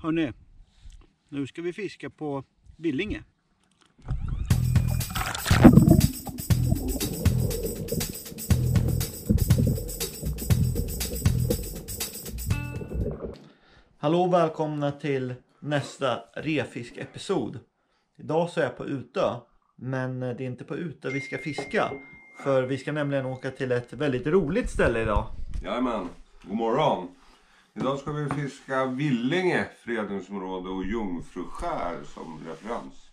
Hörrni, nu ska vi fiska på Billinge. Hallå och välkomna till nästa refisk-episod. Idag så är jag på Utö. Men det är inte på Utö vi ska fiska. För vi ska nämligen åka till ett väldigt roligt ställe idag. Jajamän, god morgon. Idag ska vi fiska Villinge fredningsområde och Jungfruskär som referens.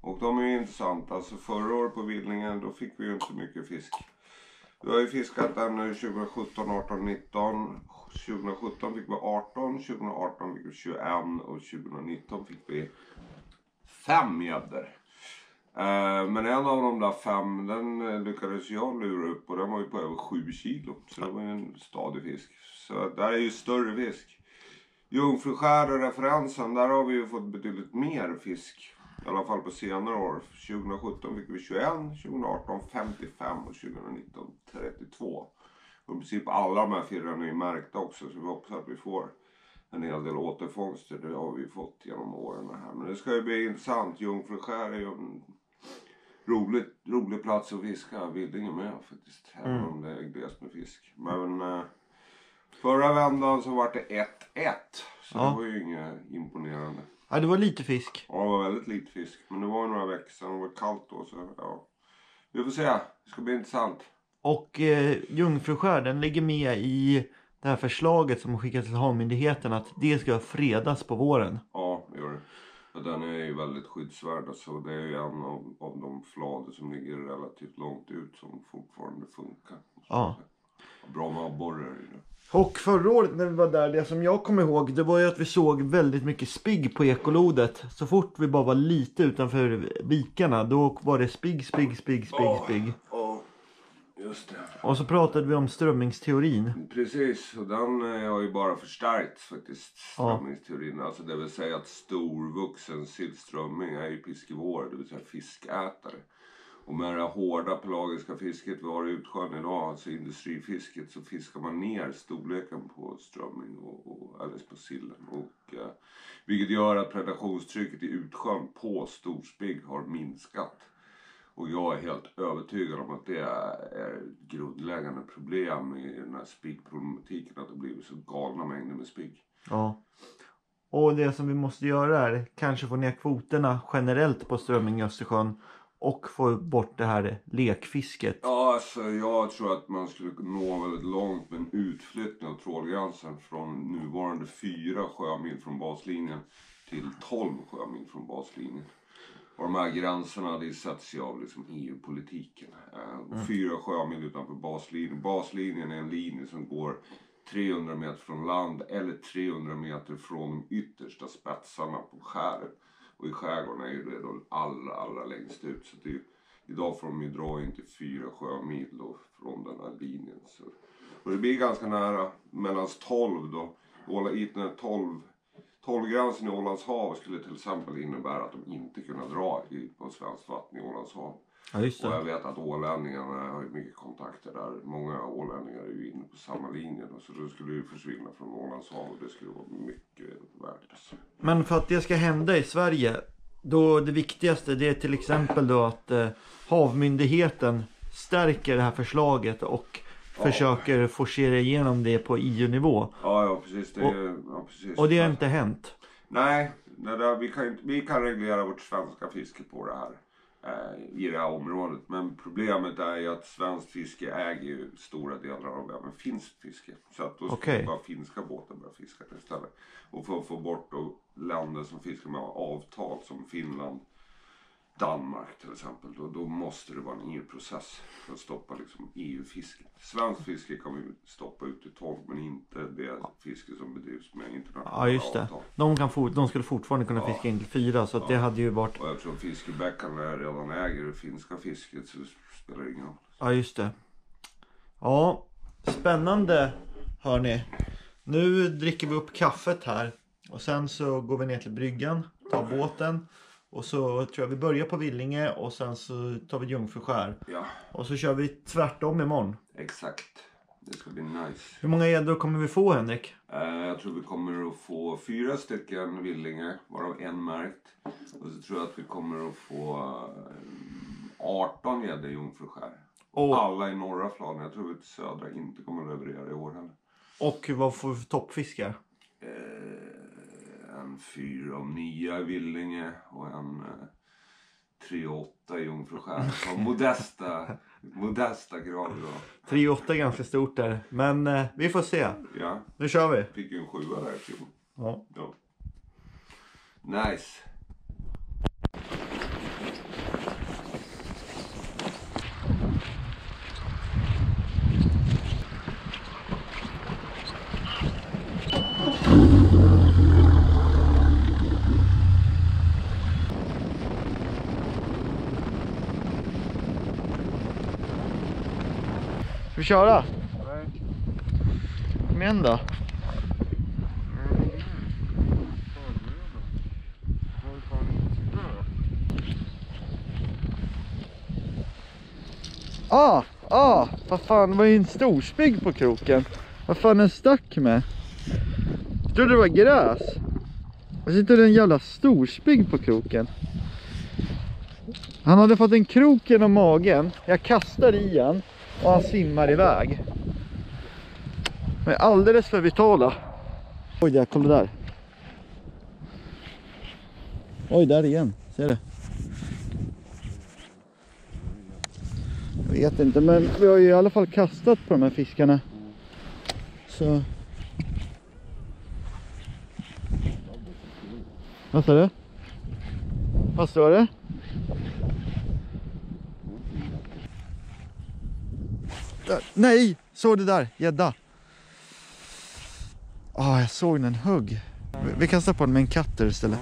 Och de är ju intressanta. Alltså förra året på Villinge då fick vi ju inte mycket fisk. Vi har ju fiskat den nu 2017, 18, 19. 2017 fick vi 18, 2018 fick vi 21 och 2019 fick vi fem gäddor. Eh, men en av de där fem den eh, lyckades jag lura upp och den var ju på över 7 kilo. Så det var ju en stadig fisk. Så där är ju större fisk. Jungfruskär och referensen, där har vi ju fått betydligt mer fisk. I alla fall på senare år. 2017 fick vi 21, 2018 55 och 2019 32. Och I princip alla de här firarna är ju märkta också så vi hoppas att vi får en hel del återfångster. Det har vi ju fått genom åren här. Men det ska ju bli intressant. Jungfruskär är ju en rolig, rolig plats att fiska. Villinge med faktiskt. Även Mm. om det är glest med fisk. Men eh, förra vändan så var det 1-1. Så Ja. det var ju inget imponerande. Ja, det var lite fisk. Ja, det var väldigt lite fisk. Men det var några veckor sedan. Det var kallt då. Så ja. Vi får se. Det ska bli intressant. Och eh, Jungfruskär den ligger med i det här förslaget som skickats till Havmyndigheten att det ska fredas på våren. Ja, det gör det. Och den är ju väldigt skyddsvärd. Alltså, det är ju en av, av de flader som ligger relativt långt ut som fortfarande funkar. Ja. Bra med det. Och förra året när vi var där, det som jag kommer ihåg, det var ju att vi såg väldigt mycket spigg på ekolodet. Så fort vi bara var lite utanför vikarna, då var det spigg, spigg, spigg, spigg, spigg. Ja, just det. Och så pratade vi om strömmingsteorin. Precis, och den eh, har ju bara förstärkts faktiskt. Strömmingsteorin. Alltså det vill säga att storvuxen sillströmming är ju fiskevår, det vill säga fiskätare. Och med det hårda pelagiska fisket vi har i utsjön idag, alltså industrifisket, så fiskar man ner storleken på strömming och, och eller på sillen. Och, eh, vilket gör att predationstrycket i utsjön på storspigg har minskat. Och jag är helt övertygad om att det är är ett grundläggande problem i den här spiggproblematiken. Att det blivit så galna mängder med spigg. Ja. Och det som vi måste göra är kanske få ner kvoterna generellt på strömming i Östersjön. Och få bort det här lekfisket. Ja, alltså jag tror att man skulle nå väldigt långt med en utflyttning av trålgränsen från nuvarande fyra sjömil från baslinjen till 12 sjömil från baslinjen. Och de här gränserna det sätts ju av liksom EU-politiken. Eh, och Fyra sjömil utanför baslinjen. Baslinjen är en linje som går 300 meter från land eller 300 meter från de yttersta spetsarna på skäret. Och i skärgården är ju det då allra, allra längst ut. Så det är, ju- idag får de ju dra in till fyra sjömil då från den här linjen. Så. Och det blir ganska nära mellan 12 då. Åla, 12 12-gränsen i Ålands hav skulle till exempel innebära att de inte kunde dra i, på svenskt vatten i Ålands hav. Ja Och jag vet att ålänningarna har ju mycket kontakter där. Många ålänningar är ju inne på samma linje då, så då skulle ju försvinna från Ålands hav och det skulle vara mycket värt. Alltså. Men för att det ska hända i Sverige. Då det viktigaste det är till exempel då att eh, Havmyndigheten stärker det här förslaget och försöker forcera igenom det på EU-nivå. Ja, ja precis. Det, Och- ja, precis. Och det har inte hänt. Nej, där, vi, kan, vi kan reglera vårt svenska fiske på det här. Eh, I det här området. Men problemet är ju att svenskt fiske äger ju stora delar av även finskt fiske. Så att då ska bara finska båtar börja fiska istället. Och för att få bort då länder som fiskar med avtal som Finland, Danmark till exempel. Då, då måste det vara en EU-process för att stoppa liksom EU-fisket. Svenskt fiske kan vi stoppa ut till 12 men inte det fiske som bedrivs med internationella Ja just det. avtal. De, kan for, de skulle fortfarande kunna fiska in till fyra så att det hade ju varit. Och eftersom fiskebäckarna redan äger det finska fisket så spelar det ingen roll. Ja just det. Ja, spännande hörni. Nu dricker vi upp kaffet här. Och sen så går vi ner till bryggan, tar båten. Och så tror jag vi börjar på Villinge och sen så tar vi Jungfruskär. Ja, Och så kör vi tvärtom imorgon. exakt. Det ska bli nice. Hur många gäddor kommer vi få Henrik? Eh, jag tror vi kommer att få fyra stycken villingar, varav en märkt. Och så tror jag att vi kommer att få eh, 18 gäddor jungfruskär. Och, Alla i norra Fladen. Jag tror att södra inte kommer att leverera i år heller. och vad får vi för toppfiskar? Eh, en 4 och 9 i Villinge och en eh, 3 och 8 i Jungfruskär. Modesta, modesta grader. då. 3-8 är ganska stort där. Men eh, vi får se. Ja, Nu kör vi. fick ju en sjua där i fjol. Ja. Ja. Nice. Vi köra? Nej. Kom igen då. Ah, ah, vad fan, det var ju en storspigg på kroken. Vad fan den stack med? Jag trodde det var gräs. Och så sitter det en jävla storspigg på kroken. Han hade fått en krok genom magen. Jag kastar i han och han simmar iväg. De är alldeles för vitala. Oj, där, kolla där. Oj, där igen. Ser du? Jag vet inte, men vi har ju i alla fall kastat på de här fiskarna. Så... Vad sa du? Vad står det? Där. Nej! Såg du där? Gädda. Ah, jag såg den hugg. Vi- kastar på den med en cutter istället.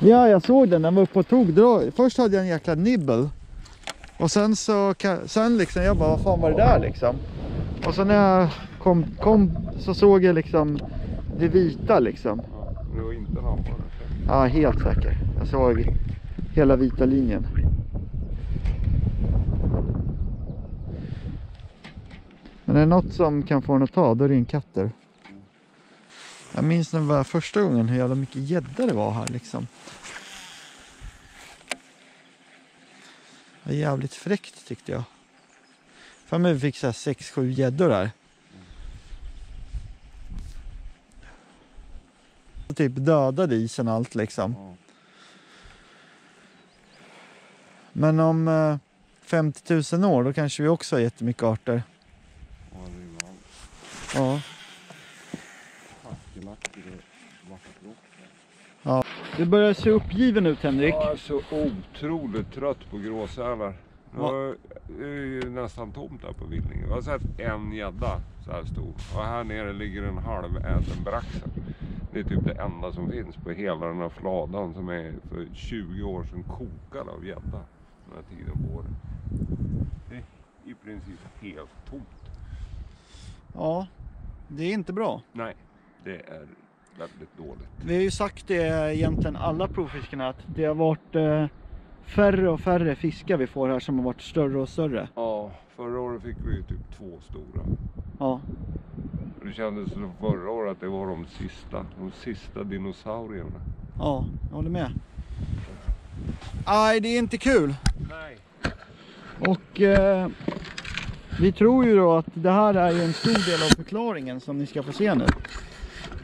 Ja, jag såg den. Den var uppe och tog drag. Först hade jag en jäkla nibbel. Och sen så, sen liksom, jag bara, vad fan var det där liksom? Och så när jag kom, kom så såg jag liksom det vita liksom. Det var inte han bara. Ja, helt säker. Jag såg hela vita linjen. Men är det något som kan få den att ta, då är det en katter. Jag minns när det var första gången hur jävla mycket gädda det var här liksom. Det var jävligt fräckt tyckte jag. För mig fick så här 6-7 gäddor där. Typ dödade isen allt liksom. Men om eh, 50 000 år då kanske vi också har jättemycket arter. Ja. Ja. Du börjar se uppgiven ut Henrik. Jag är så otroligt trött på gråsälar. Det är ju nästan tomt här på Villinge. Jag har sett en gädda så här stor. Och här nere ligger en halväten braxen. Det är typ det enda som finns på hela den här fladan som är för 20 år sedan kokad av gädda. Den här tiden på året. Det är i princip helt tomt. Ja, det är inte bra. Nej, det är väldigt dåligt. Vi har ju sagt det egentligen alla provfiskarna att det har varit eh, färre och färre fiskar vi får här som har varit större och större. Ja, förra året fick vi ju typ två stora. Ja, Det kändes som förra året att det var de sista, de sista dinosaurierna. ja, jag håller med. Nej, det är inte kul. Nej. Och eh, vi tror ju då att det här är en stor del av förklaringen som ni ska få se nu.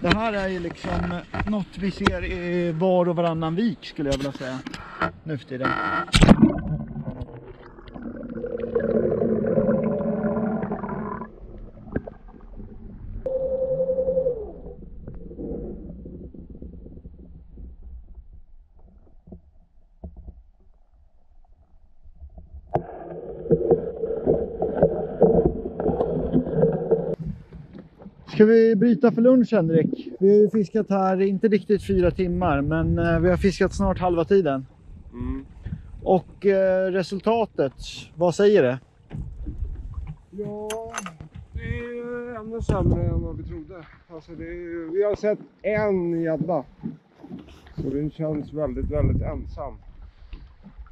Det här är ju liksom något vi ser i var och varannan vik skulle jag vilja säga. Nu för tiden. Ska vi bryta för lunch Henrik? Vi har ju fiskat här, inte riktigt fyra timmar, men eh, vi har fiskat snart halva tiden. Mm. Och eh, resultatet, vad säger det? Ja, det är ännu sämre än vad vi trodde. Alltså det är, vi har sett en gädda. Så den känns väldigt, väldigt ensam.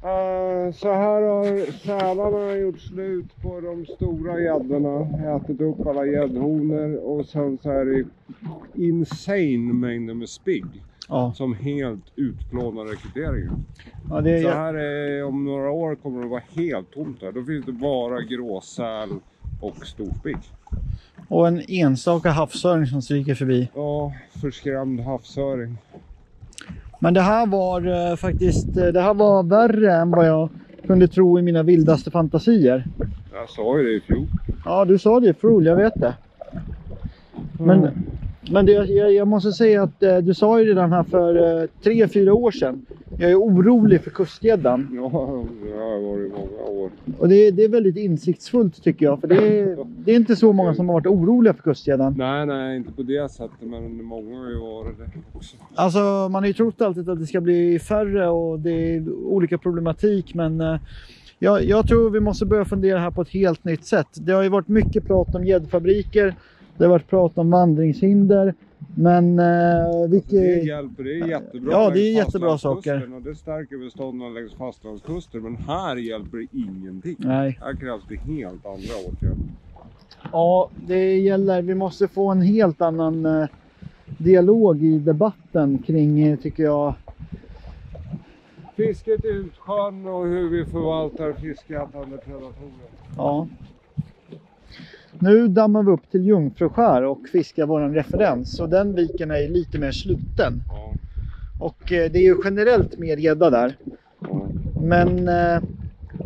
Eh, så här har sälarna gjort slut på de stora gäddorna. Ätit upp alla gäddhonor och sen så är det insane mängder med spigg. Ja, Som helt utplånar rekryteringen. ja det Så är, här är, om några år kommer det vara helt tomt här. Då finns det bara gråsäl och storspigg. och en enstaka havsöring som stryker förbi. Ja, förskrämd havsöring. Men det här var eh, faktiskt eh, det här var värre än vad jag kunde tro i mina vildaste fantasier. Jag sa ju det i fjol. Ja, du sa det Frol, jag vet det. Men, Mm. men det, jag, jag måste säga att eh, du sa ju redan här för eh, tre, fyra år sedan. Jag är orolig för kustgäddan. Ja, det har varit många år. Och det, det är väldigt insiktsfullt tycker jag. För det är, det är inte så många som har varit oroliga för kustgäddan. Nej, nej, inte på det sättet. Men många har ju varit det också. Alltså man har ju trott alltid att det ska bli färre och det är olika problematik men eh, jag, jag tror vi måste börja fundera här på ett helt nytt sätt. Det har ju varit mycket prat om gäddfabriker, det har varit prat om vandringshinder men eh, vilket... Det hjälper, det är jättebra Ja, det är jättebra saker. Och det stärker bestånden längs fastlandskusten. Men här hjälper det ingenting. Nej. Här krävs det helt andra åtgärder. Ja, det gäller. Vi måste få en helt annan eh, dialog i debatten kring, eh, tycker jag, Fisket i utsjön och hur vi förvaltar fiskätande predatorer. Ja. Nu dammar vi upp till Jungfruskär och fiskar våran referens och den viken är lite mer sluten. Och eh, det är ju generellt mer gädda där. Men eh,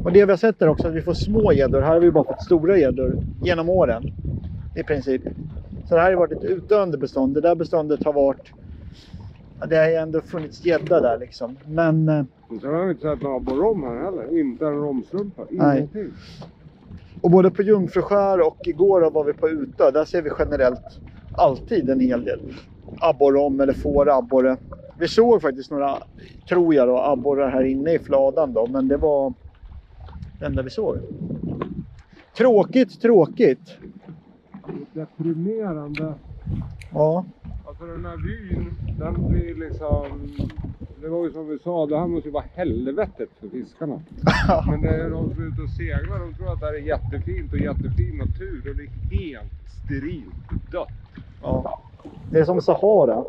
och det vi har sett är också att vi får små gäddor. Här har vi bara fått stora gäddor genom åren. I princip. Så det här har varit ett utdöende bestånd. Det där beståndet har varit det har ju ändå funnits gädda där liksom. Men eh, Sen har vi inte sett några abborrom här heller. Inte en romstrumpa. Nej. Och både på Jungfruskär och igår var vi på Utö. Där ser vi generellt alltid en hel del abborrom eller fårabborre. Vi såg faktiskt några, tror jag då, abborrar här inne i fladan då. Men det var det enda vi såg. Tråkigt, tråkigt. Deprimerande. Ja, Alltså den här vyn, den blir liksom... Det var ju som vi sa, det här måste ju vara helvetet för fiskarna. Men det är de som är ute och seglar, de tror att det här är jättefint och jättefin natur. Och det är helt sterilt dött. ja. Det är som Sahara.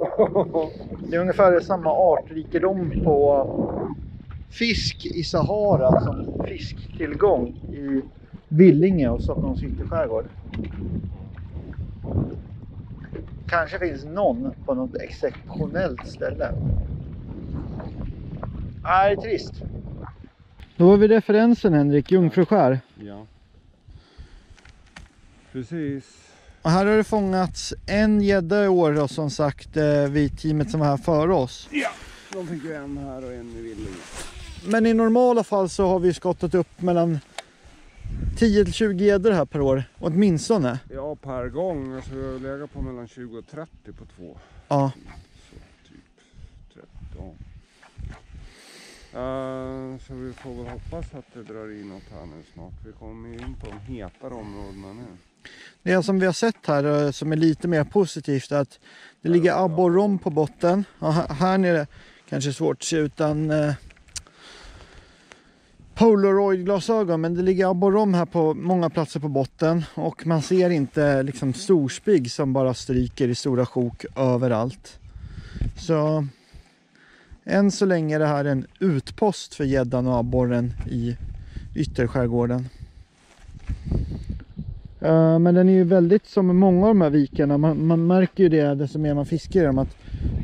Det är ungefär samma artrikedom på fisk i Sahara som fisktillgång i Villinge och Stockholms ytterskärgård. Kanske finns någon på något exceptionellt ställe. Nej, trist. Då har vi referensen Henrik, Jungfruskär. Ja. Precis. Och här har det fångats en gädda i år då, som sagt eh, vid teamet som var här före oss. Ja, de fick ju en här och en i Villinge. Men i normala fall så har vi skottat upp mellan 10 till 20 gäddor här per år. Åtminstone. Ja, per gång. Alltså vi har legat på mellan 20 och 30 på två. Ja. Så typ 30, ja. Så vi får väl hoppas att det drar in något här nu snart. Vi kommer ju in på de hetare områdena nu. Det som vi har sett här eh, som är lite mer positivt är att det ligger abborrom på botten. Ja, här- här nere kanske svårt att se utan eh, Polaroid-glasögon men det ligger abborrom här på många platser på botten och man ser inte liksom storspigg som bara stryker i stora sjok överallt. Så än så länge är det här en utpost för gäddan och abborren i ytterskärgården. Eh, men den är ju väldigt som många av de här vikarna. Man, man märker ju det desto mer man fiskar i dem. Att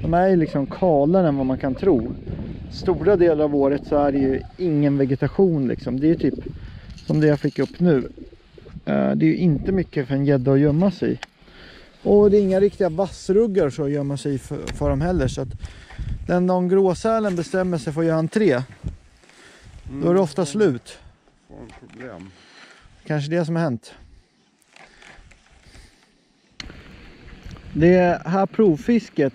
de är ju liksom kalare än vad man kan tro. Stora delar av året så är det ju ingen vegetation liksom. Det är ju typ som det jag fick upp nu. Eh, det är ju inte mycket för en gädda att gömma sig i. Och det är inga riktiga vassruggar så att gömma sig i för, för dem heller. Så att den dagen gråsälen bestämmer sig för att göra entré, då är det ofta slut. Får en problem. Kanske det som har hänt. Det här provfisket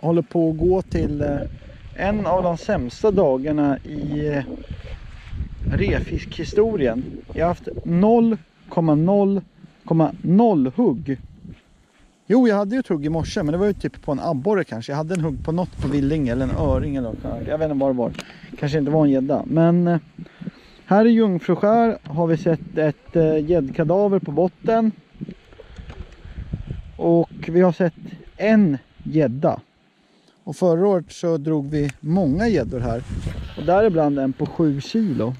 håller på att gå till eh, en av de sämsta dagarna i eh, refiskhistorien. Jag har haft 0,0,0 hugg Jo, jag hade ju ett hugg i morse, men det var ju typ på en abborre kanske. Jag hade en hugg på något på Villinge eller en öring eller något. Jag vet inte vad det var. Kanske inte var en gädda. Men eh, här i Jungfruskär har vi sett ett eh, gäddkadaver på botten. Och vi har sett en gädda. Och förra året så drog vi många gäddor här. Och däribland en på 7 kilo.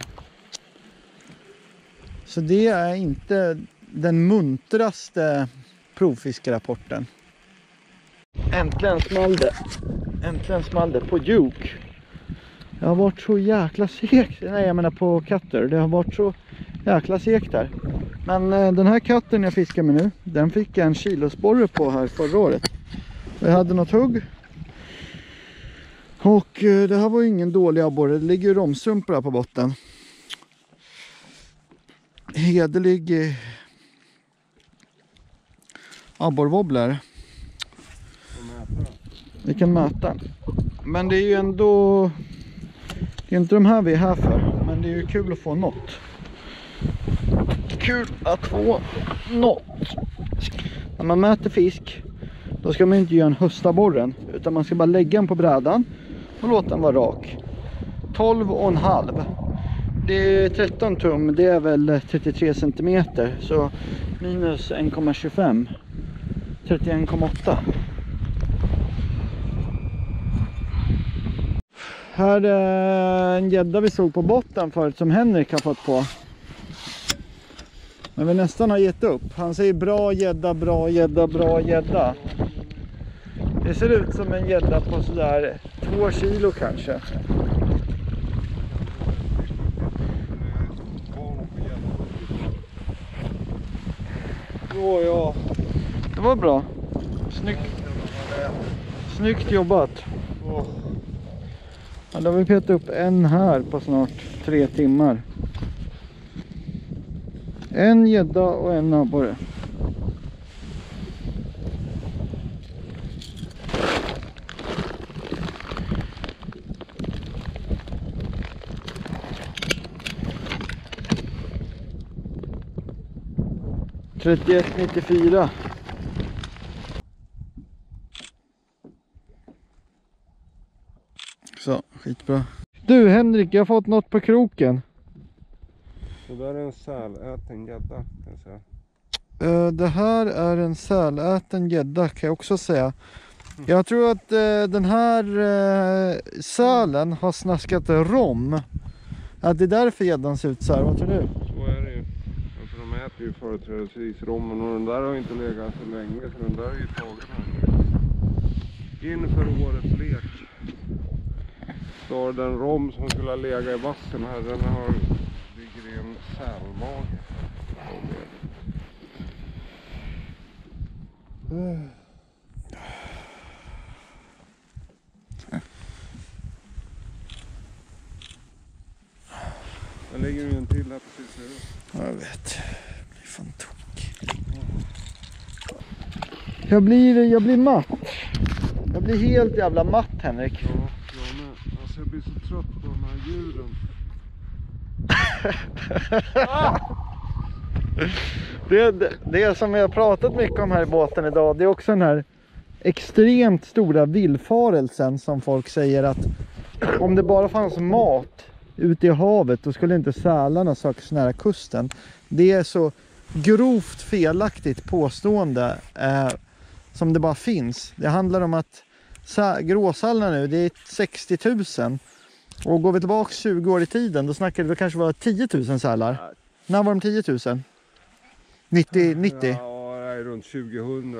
Så det är inte den muntraste provfiskerapporten. Äntligen small det. Äntligen small det på Duke. Det har varit så jäkla segt. Nej jag menar på Cutter. Det har varit så jäkla segt här. Men eh, den här katten jag fiskar med nu. Den fick jag en kilosporre på här förra året. Jag hade något hugg. Och eh, det här var ju ingen dålig abborre. Det ligger ju romstrumpor här på botten. Hederlig eh, abborrwobbler. Vi kan mäta. Men det är ju ändå... Det är inte de här vi är här för. Men det är ju kul att få något. Kul att få något. När man mäter fisk. Då ska man inte göra en höstaborren. Utan man ska bara lägga den på brädan. Och låta den vara rak. 12 och en halv. Det är 13 tum. Det är väl 33 centimeter. Så minus 1,25. 31,8. Här är en gädda vi såg på botten förut som Henrik har fått på. Men vi nästan har gett upp. Han säger bra gädda, bra gädda, bra gädda. Det ser ut som en gädda på sådär två kilo kanske. Åh ja. Det var bra. Snyggt, snyggt jobbat. Ja, då har vi petat upp en här på snart tre timmar. En gädda och en abborre. Trettioett nittiofyra. Så, skitbra. Du Henrik, jag har fått något på kroken. Det där är en säläten gädda kan jag säga. Eh, det här är en säläten gädda kan jag också säga. Jag tror att eh, den här uh, sälen har snaskat rom. Att det är därför gäddan ser ut så här. Vad tror du? Så är det ju. Alltså, de äter ju företrädesvis rommen och den där har inte legat så länge så den där är ju tagen här. Inför årets lek. Så har den rom som skulle ha legat i vassen här den har, ligger i en sälmage. Jag lägger ju en till här precis nu. Ja, jag vet. Jag blir fan tokig. Jag blir, jag blir matt. Jag blir helt jävla matt Henrik. Ja, jag blir så trött på de här djuren. Det, det, det som vi har pratat mycket om här i båten idag, det är också den här extremt stora villfarelsen som folk säger att om det bara fanns mat ute i havet då skulle inte sälarna söka sig nära kusten. Det är så grovt felaktigt påstående eh, som det bara finns. Det handlar om att gråsälarna nu, det är 60 000. Och går vi tillbaka 20 år i tiden, då snackade vi kanske var 10 000 sälar. När var de 10 000? 90? 90? Ja, är runt 2000.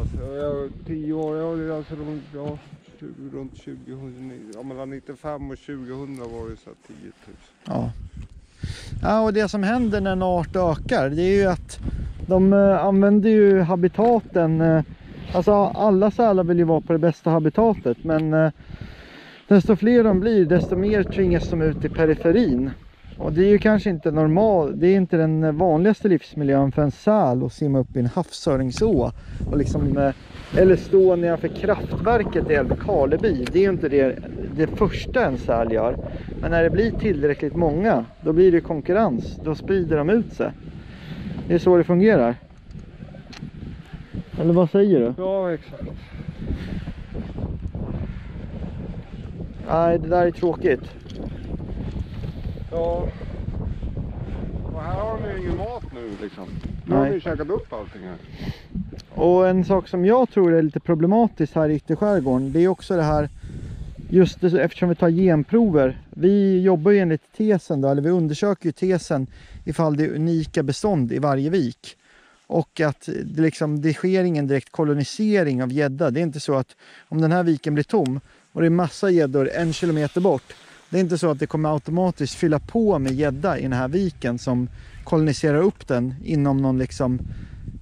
Alltså, jag, 10 år, ja, är alltså runt, ja, 20, runt 2000. Ja, mellan 95 och 2000 var det så här 10 000. Ja. ja, och det som händer när en art ökar, det är ju att de eh, använder ju habitaten. Alltså alla sälar vill ju vara på det bästa habitatet, men eh, desto fler de blir, desto mer tvingas de ut i periferin. Och det är ju kanske inte normal, det är inte den vanligaste livsmiljön för en säl att simma upp i en havsöringså och liksom eh, eller stå nedanför kraftverket i Älvkarleby. Det är ju inte det, det första en säl gör. Men när det blir tillräckligt många, då blir det konkurrens. Då sprider de ut sig. Det är så det fungerar. Eller vad säger du? Ja, exakt. Nej, det där är tråkigt. Ja. Och här har ni ingen mat nu liksom. Nu har Nej. ni käkat upp allting här. Och en sak som jag tror är lite problematiskt här i ytterskärgården, det är också det här Just det, eftersom vi tar genprover. Vi jobbar ju enligt tesen då, eller vi undersöker ju tesen ifall det är unika bestånd i varje vik. Och att det, liksom, det sker ingen direkt kolonisering av gädda. Det är inte så att om den här viken blir tom och det är massa gäddor en kilometer bort. Det är inte så att det kommer automatiskt fylla på med gädda i den här viken som koloniserar upp den inom någon liksom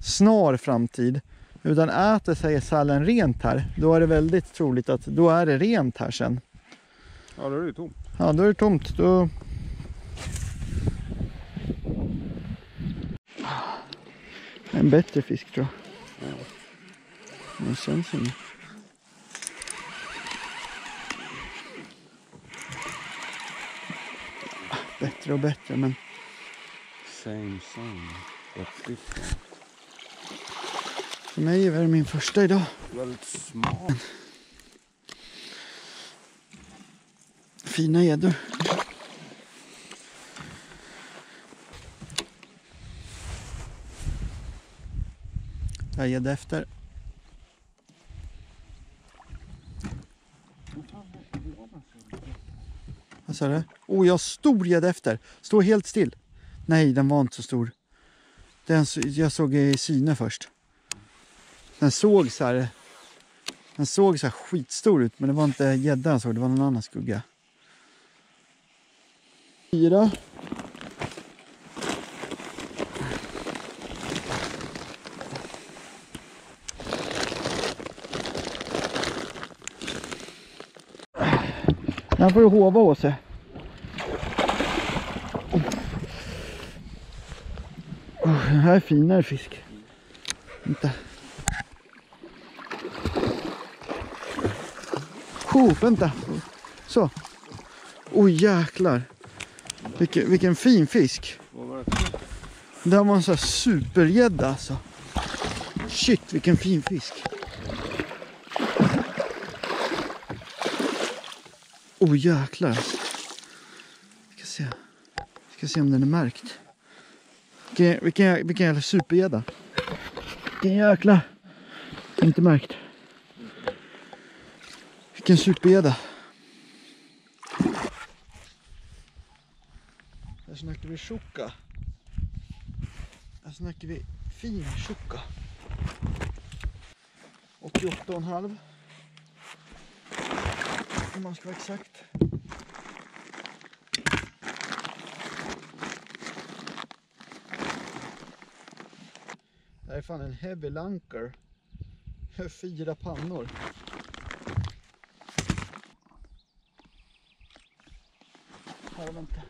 snar framtid. Utan äter sig sälen rent här, då är det väldigt troligt att då är det rent här sen. Ja, då är det tomt. Ja, då är det tomt. Då... En bättre fisk tror jag. Men känns inget. Bättre och bättre men Same, same. But different. för mig är det min första idag. Väldigt smal. Fina gäddor. Jag gädda efter. Vad sa du? Oh, jag har stor gädda efter. Står helt still. Nej, den var inte så stor. Den, jag såg i syne först. Den såg så här. Den såg så här skitstor ut, men det var inte gäddan jag såg, det var någon annan skugga. Fyra. Den får du hova Åse. Oh, den här är finare fisk. Vänta. Oh, vänta. Så. Oj jäklar. Vilken, vilken fin fisk. Det? Det här var en sån här supergädda alltså. Shit vilken fin fisk. Oh jäklar. Ska se. Ska se om den är märkt. Vilken, vilken, vilken jävla supergädda. Vilken jäkla. Inte märkt. Vilken supergädda. Här snackar vi tjocka. Här snackar vi fin tjocka. 88,5. Om man ska vara exakt. Det här är fan en heavy lunker. Fyra pannor. Här, vänta.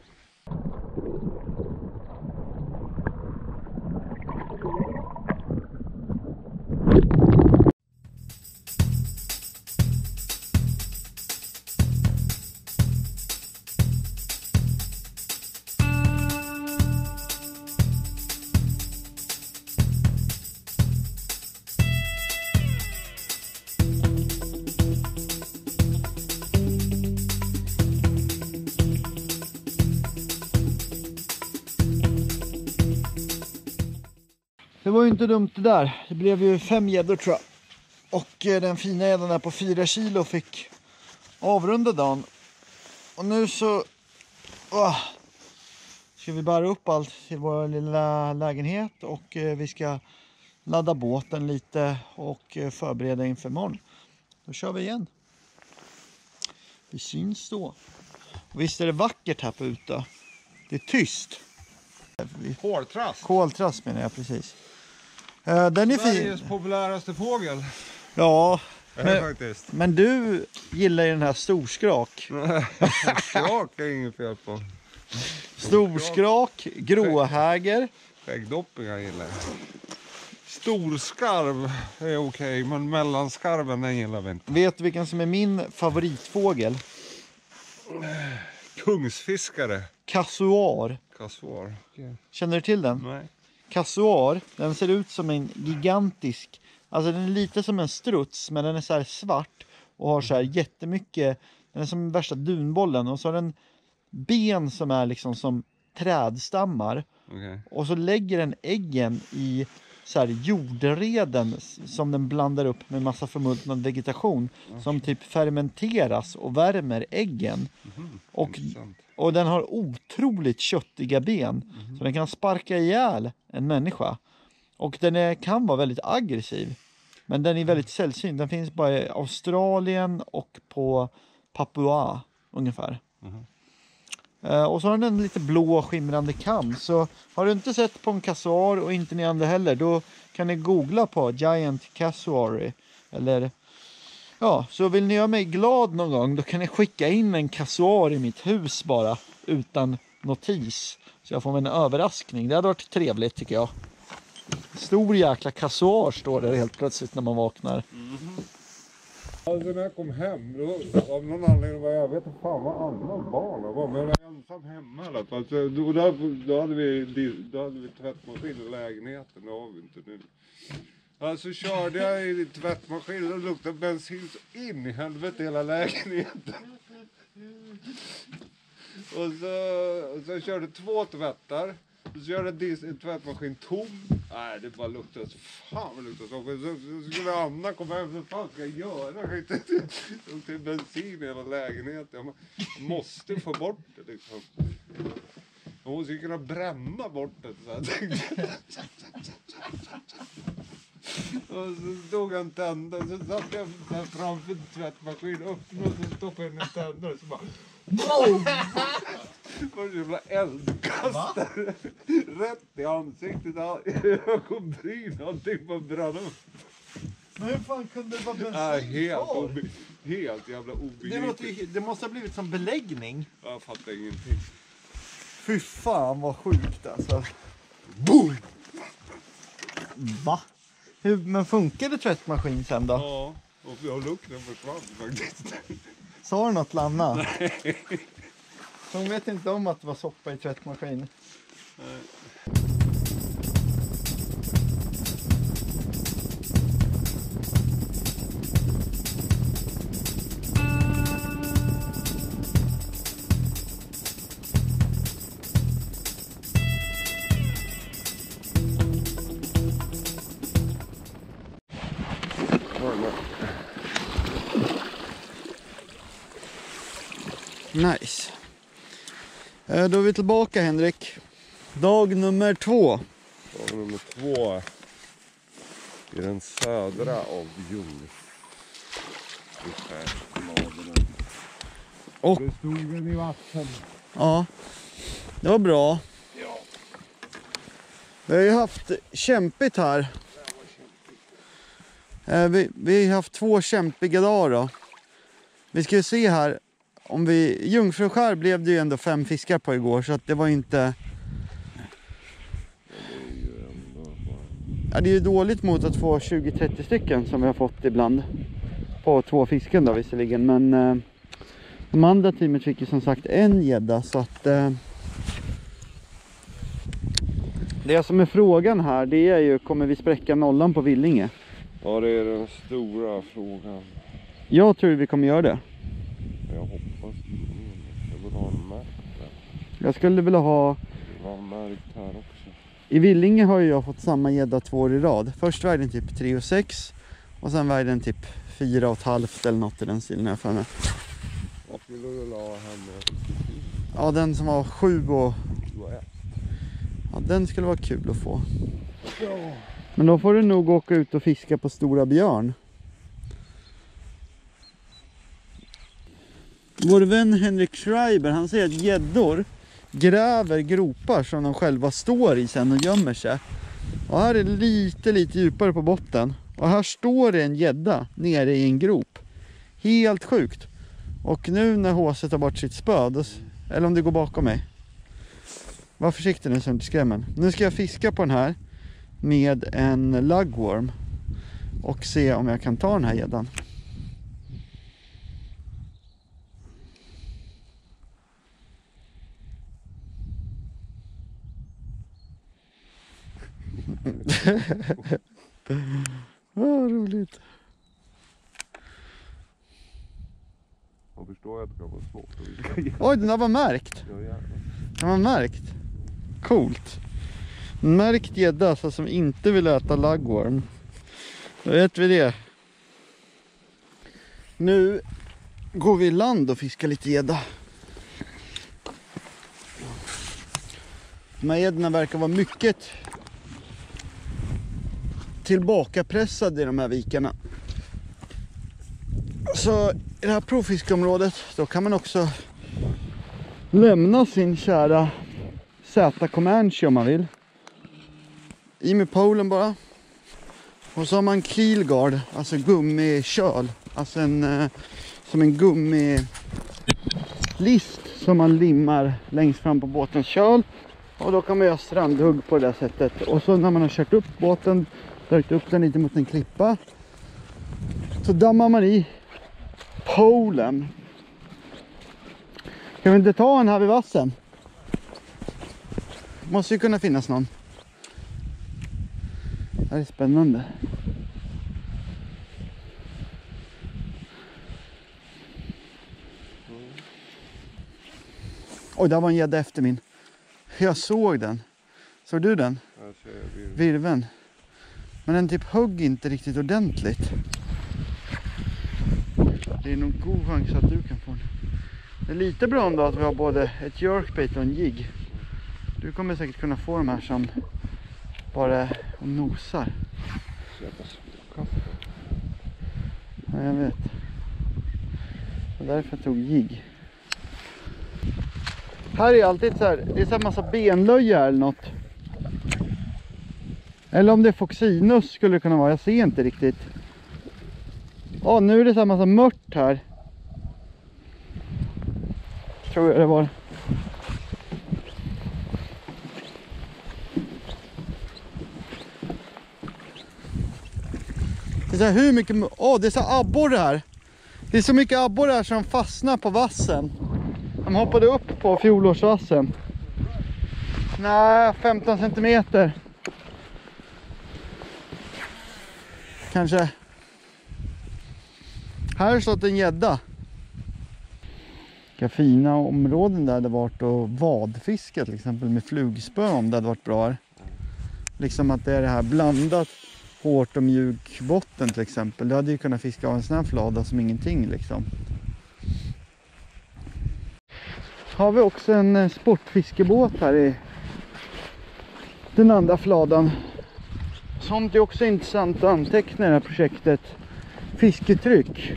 Var ju inte dumt det där. Det blev ju fem gäddor tror jag. Och eh, den fina gäddan där på fyra kilo fick avrunda dagen. Och nu så åh, ska vi bära upp allt till vår lilla lägenhet och eh, vi ska ladda båten lite och eh, förbereda inför imorgon. Då kör vi igen. Vi syns då. Och visst är det vackert här på ute? Det är tyst. Vi Hårtrast. Koltrast menar jag precis. Eh, den är fin. Sveriges populäraste fågel. Ja, Men- men du gillar ju den här storskrak. Skrak är inget fel på. Storskrak, gråhäger. Skäggdoppingar gillar jag. Storskarv är okej, men mellanskarven den gillar vi inte. Vet du vilken som är min favoritfågel? Kungsfiskare. Kassuar. Kassuar. Känner du till den? Nej. Kassuar, den ser ut som en gigantisk Alltså den är lite som en struts men den är så svart och har så här jättemycket, den är som värsta dunbollen och så har den ben som är liksom som trädstammar Okej. och så lägger den äggen i så här jordreden som den blandar upp med massa förmultnad vegetation som typ fermenteras och värmer äggen. Och, Intressant. Och den har otroligt köttiga ben så den kan sparka ihjäl en människa. Och den är, kan vara väldigt aggressiv. Men den är väldigt sällsynt. Den finns bara i Australien och på Papua ungefär. Eh, och så har den en lite blå skimrande kam. Så har du inte sett på en kassuar och inte ni andra heller, då kan ni googla på Giant Cassuari. Eller ja, så vill ni göra mig glad någon gång, då kan ni skicka in en kassoar i mitt hus bara utan notis. Så jag får en överraskning. Det hade varit trevligt tycker jag. Stor jäkla kassoar står det helt plötsligt när man vaknar. Mm-hmm. Alltså när jag kom hem, då, av någon anledning var jag, vet inte fan vad andra jag var, men jag var ensam hemma i alla fall. Så då, då, då, hade vi, då hade vi tvättmaskin i lägenheten, det har vi inte nu. Alltså körde jag i tvättmaskinen och det luktade bensin så in i helvete i hela lägenheten. Och så, och så körde två tvättar. Och så körde en tvättmaskin tom. Nej, det bara luktade så fan vad det luktade så. Så, så skulle Anna komma hem, vad fan ska jag göra? Det luktar bensin i hela lägenheten. Jag måste få bort det liksom. Hon skulle kunna bränna bort det. Så här. Och så stod han tända, så satt jag här framför tvättmaskinen, öppnade och så stoppade jag in en tändare och så bara BOOM! Det var en jävla eldkastare. Rätt i ansiktet, all- ögonbryn, allting bara brann upp. Men hur fan kunde det vara bensin Äh, helt, obe- helt jävla Det, obegripligt. ju- det måste ha blivit som beläggning. Jag fattar ingenting. Fy fan vad sjukt alltså. Boom! Va? Hur, men funkade tvättmaskin sen då? Ja, och ja, lukten försvann faktiskt. Sa du något till Anna? Nej. Hon vet inte om att det var soppa i tvättmaskin. Nice. Eh, Då är vi tillbaka Henrik. Dag nummer två. Dag nummer två. I den södra av Ljung. Och Det stod den i vatten. ja, det var bra. Vi har ju haft kämpigt här. Eh, Vi, vi har haft två kämpiga dagar då. Vi ska ju se här om vi... Jungfruskär blev det ju ändå fem fiskar på igår så att det var inte... Ja, det är ju dåligt mot att få 20-30 stycken som vi har fått ibland. På två fisken då visserligen men... Eh, de andra teamet fick ju som sagt en gädda så att... Eh, det som är frågan här det är ju kommer vi spräcka nollan på Villinge? Ja, det är den stora frågan. Jag tror vi kommer göra det. Jag hoppas det. Jag vill ha en märkt där. Jag skulle vilja ha... Ha en märkt här också. I Villinge har jag fått samma gädda två år i rad. Först vägde den typ 3 och 6 och sen vägde den typ 4 och ett halvt eller något i den stilen jag för mig. Jag skulle vilja ha henne Ja, den som var 7 och... 21. Ja, den skulle vara kul att få. Men då får du nog åka ut och fiska på Stora Björn. Vår vän Henrik Schreiber, han säger att gäddor gräver gropar som de själva står i sen och gömmer sig. Och här är det lite, lite djupare på botten. Och här står det en gädda nere i en grop. Helt sjukt. Och nu när HC tar bort sitt spö, då, eller om det går bakom mig. Var försiktig nu så du inte skrämmer. Nu ska jag fiska på den här med en lugworm och se om jag kan ta den här gäddan. Åh, roligt. Man förstår att det kan vara svårt. Oj, den där var märkt. Den var märkt. Coolt. Märkt gädda alltså, som inte vill äta lagworm. Då vet vi det. Nu går vi i land och fiskar lite gädda. De här gäddorna verkar vara mycket tillbakapressad i de här vikarna. Så i det här provfiskeområdet då kan man också lämna sin kära Z Comanche om man vill. I med polen bara. Och så har man keelguard, alltså gummiköl. Alltså en, eh, som en gummilist som man limmar längst fram på båtens köl. Och då kan man göra strandhugg på det där sättet. Och så när man har kört upp båten, dragit upp den lite mot en klippa. Så dammar man i polen. Kan vi inte ta en här vid vassen? Måste ju kunna finnas någon. Det här är spännande. Oj, där var en gädda efter min. Jag såg den. Såg du den? Virven. Men den typ högg inte riktigt ordentligt. Det är nog god chans att du kan få den. Det är lite bra ändå att vi har både ett jerkbait och en jigg. Du kommer säkert kunna få de här som bara och nosar. Ja, jag vet. Det var därför jag tog jigg. Här är alltid så här, det är så här massa benlöja eller något. Eller om det är foxinus skulle det kunna vara, jag ser inte riktigt. Ja, nu är det så här massa mört här. Tror jag det var. Det är så här hur mycket, åh det är så abborre här. Det är så mycket abborre här som fastnar på vassen. De hoppade upp på fjolårsvassen. Nej, 15 centimeter. Kanske. Här har det stått en gädda. Vilka fina områden det hade varit och vadfiska till exempel med flugspö om det hade varit bra här. Liksom att det är det här blandat hårt och mjuk botten till exempel. Du hade ju kunnat fiska av en sån här flada som ingenting liksom. Har vi också en eh, sportfiskebåt här i den andra fladan. Sånt är också intressant att anteckna i det här projektet. Fisketryck.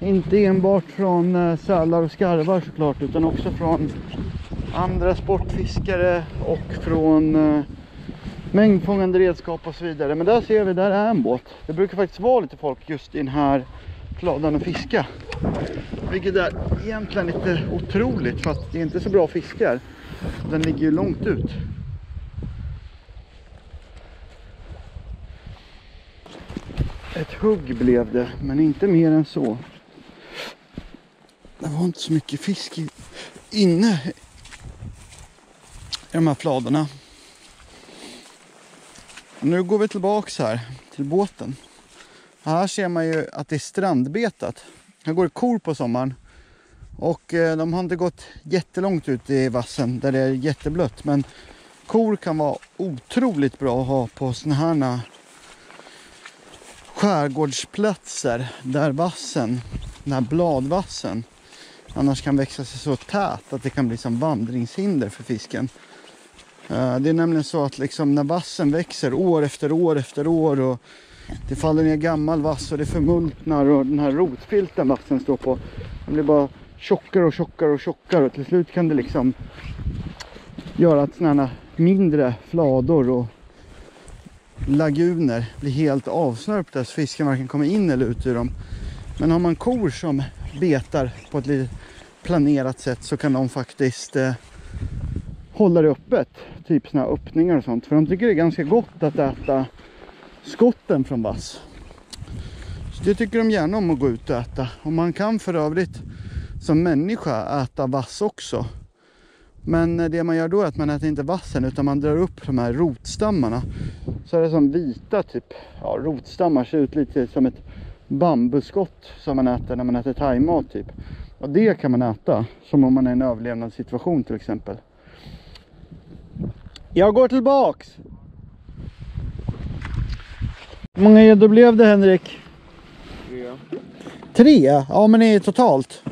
Inte enbart från eh, sälar och skarvar såklart utan också från andra sportfiskare och från eh, mängdfångande redskap och så vidare. Men där ser vi, där är en båt. Det brukar faktiskt vara lite folk just i den här fladan och fiska. Vilket är egentligen lite otroligt för att det är inte så bra fiskar. Den ligger ju långt ut. Ett hugg blev det, men inte mer än så. Det var inte så mycket fisk i- inne i de här fladorna. Och nu går vi tillbaks här till båten. Här ser man ju att det är strandbetat. Här går det kor på sommaren. Och eh, de har inte gått jättelångt ut i vassen där det är jätteblött. Men kor kan vara otroligt bra att ha på såna här skärgårdsplatser där vassen, den här bladvassen, annars kan växa sig så tät att det kan bli som vandringshinder för fisken. Eh, det är nämligen så att liksom när vassen växer år efter år efter år och det faller ner gammal vass och det förmultnar och den här rotfilten vassen står på den blir bara tjockare och tjockare och tjockare och till slut kan det liksom göra att sådana här mindre flador och laguner blir helt avsnörpta så fisken varken kommer in eller ut ur dem. Men har man kor som betar på ett lite planerat sätt så kan de faktiskt eh, hålla det öppet. Typ sådana här öppningar och sånt. För de tycker det är ganska gott att äta skotten från vass. Så det tycker de gärna om att gå ut och äta. Och man kan för övrigt som människa äta vass också. Men eh, det man gör då är att man äter inte vassen utan man drar upp de här rotstammarna. Så är det som vita typ, ja rotstammar ser ut lite som ett bambuskott som man äter när man äter thaimat typ. Och det kan man äta, som om man är i en överlevnadssituation till exempel. Jag går tillbaks! Hur många gäddor blev det Henrik? Tre. Tre? Ja men det är totalt.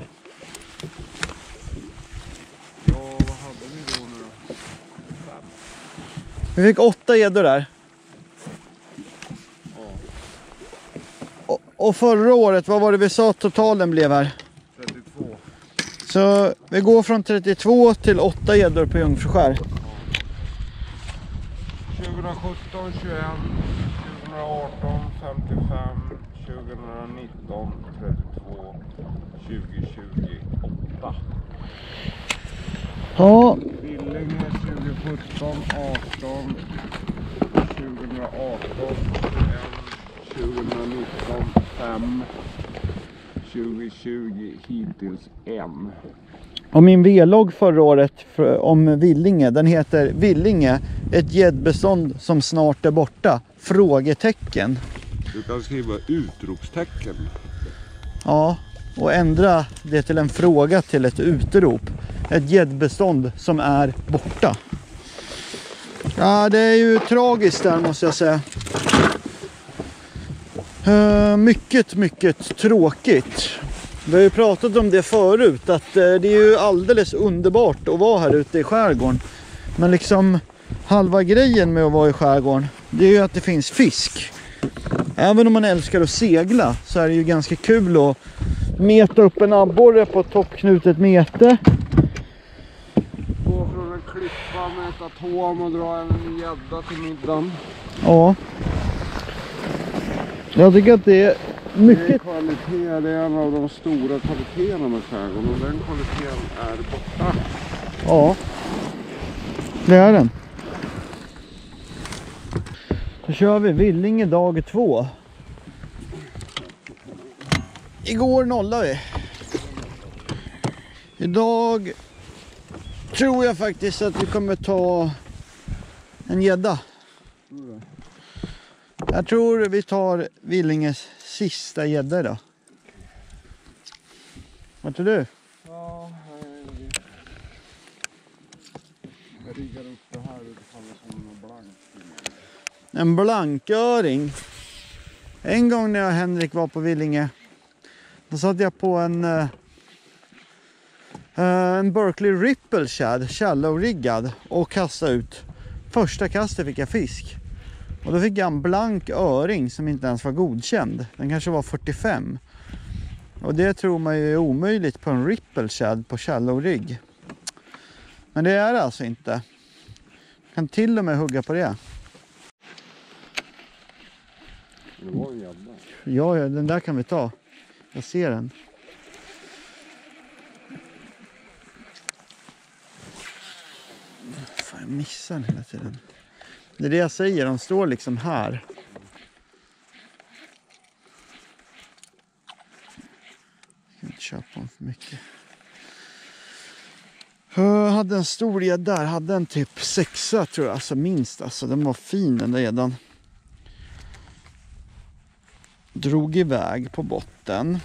Ja, vad hade vi då nu då? Vi fick åtta gäddor där. Och, och förra året, vad var det vi sa totalen blev här? 32. Så vi går från 32 till 8 gäddor på Jungfruskär. 2017 21, 2018 55, 2019 32, 2020 8. Ja, Billinge 2017 18, 2018 21, 2019 5, 2020 hittills 1. och min vlogg förra året för, om Villinge, den heter Villinge, ett gäddbestånd som snart är borta? Frågetecken. Du kan skriva utropstecken. Ja, och ändra det till en fråga till ett utrop. Ett gäddbestånd som är borta. Ja, det är ju tragiskt där måste jag säga. Uh, mycket, mycket tråkigt. Vi har ju pratat om det förut, att uh, det är ju alldeles underbart att vara här ute i skärgården. Men liksom halva grejen med att vara i skärgården, det är ju att det finns fisk. Även om man älskar att segla så är det ju ganska kul att meta upp en abborre på ett toppknutet mete. Klippa med ett atom och dra en gädda till middagen. Ja. Jag tycker att det är Det är mycket... kvalitet, det är en av de stora kvaliteterna med skärgården och den kvaliteten är borta. Ja. Det är den. Då kör vi Villinge dag två. Igår nollade vi. Idag tror jag faktiskt att vi kommer ta en gädda. Jag tror vi tar Villinges sista gädda idag. Vad tror du? Ja, jag riggar upp det här utifrån som en blank. En blanköring. En gång när jag och Henrik var på Villinge. Då satt jag på en eh, en Berkeley Ripple Shad, shallow-riggad och kastade ut. Första kastet fick jag fisk. Och då fick jag en blank öring som inte ens var godkänd. Den kanske var 45. Och det tror man ju är omöjligt på en Ripple Shad på shallow-rigg. Men det är det alltså inte. Jag kan till och med hugga på det. Det var en. Ja, ja, den där kan vi ta. Jag ser den. Jag missar den hela tiden. Det är det jag säger, de står liksom här. Jag ska inte köpa dem för mycket. Jag hade en stor gädda där, hade en typ sexa tror jag, alltså minst alltså. Den var fin den där gäddan drog iväg på botten.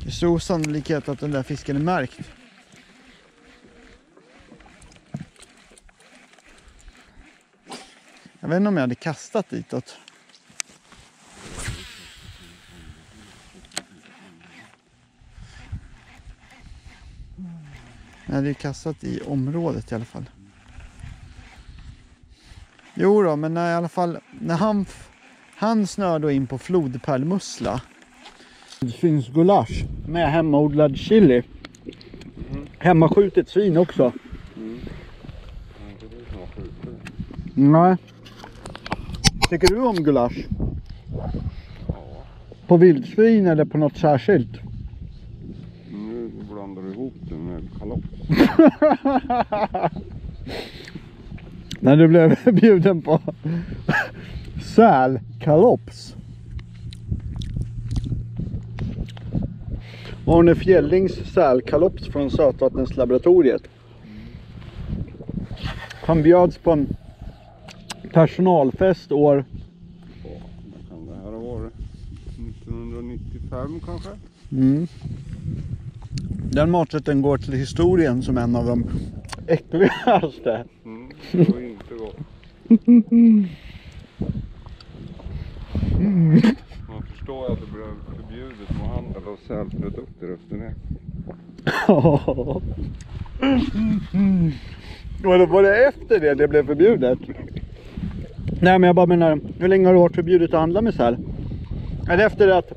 Det är stor sannolikhet att den där fisken är märkt. Jag vet inte om jag hade kastat ditåt. Jag hade ju kastat i området i alla fall. Jo då, men när, i alla fall när han, han snör då in på flodpärlmussla. Det finns gulasch med hemmaodlad chili. Hemmaskjutet svin också. Nej. Tycker du om gulasch? På vildsvin eller på något särskilt? Nu blandar du ihop det med kalops. När du blev bjuden på sälkalops. Arne Fjällings sälkalops från Sötvattenslaboratoriet. Han bjöds på en personalfest år Vad kan det här ha varit? 1995 kanske? Mm. Den maträtten går till historien som en av de äckligaste. Mm, det var inte gott. Man förstår att det blev förbjudet med handel av sälprodukter efter det. Och då var det efter det det blev förbjudet? Nej men jag bara menar, hur länge har det varit förbjudet att handla med säl? Är det efter att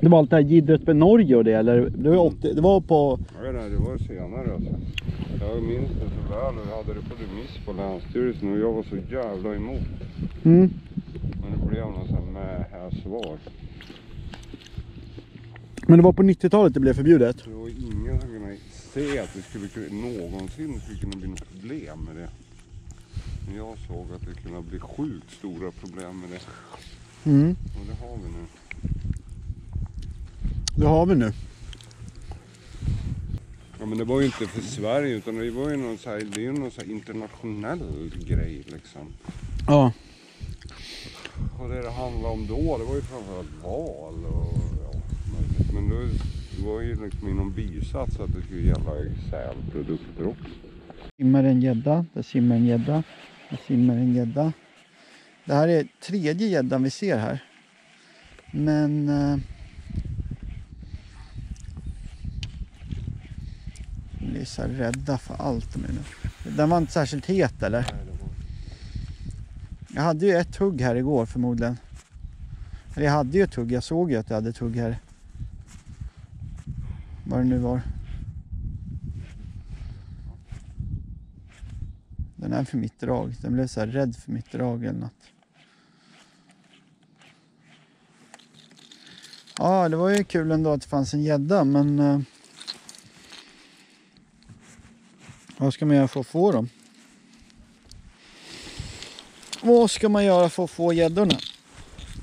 det var allt det här jiddret med Norge och det eller? Det var, 80, det var på... Jag vet inte, det var senare alltså. Jag minns det så väl och jag hade det på remiss på Länsstyrelsen och jag var så jävla emot. Mm. Men det blev någon sån med här svar. Men det var på 90-talet det blev förbjudet? Det var ingen som kunde se att det skulle någonsin skulle kunna bli något problem med det. Men jag såg att det kunde bli sjukt stora problem med det. Mm. Och det har vi nu. Det har vi nu. Ja men det var ju inte för Sverige utan det var ju någon så här, det är ju någon så internationell grej liksom. Ja. Och det det handlade om då det var ju framförallt val och ja, möjligt. Men då, det var ju liksom inom bisats att det skulle gälla sälprodukter också. simmar en gädda, där simmar en gädda, där simmar en gädda. Det här är tredje gäddan vi ser här. Men... Eh, vi är så här rädda för allt de är nu. Den var inte särskilt het eller? Jag hade ju ett hugg här igår förmodligen. Eller jag hade ju ett hugg, jag såg ju att jag hade ett hugg här. Vad det nu var. Den är för mitt drag. Den blev så här rädd för mitt drag eller något. Ja, det var ju kul ändå att det fanns en gädda men... Eh, vad ska man göra för att få dem? Vad ska man göra för att få gäddorna?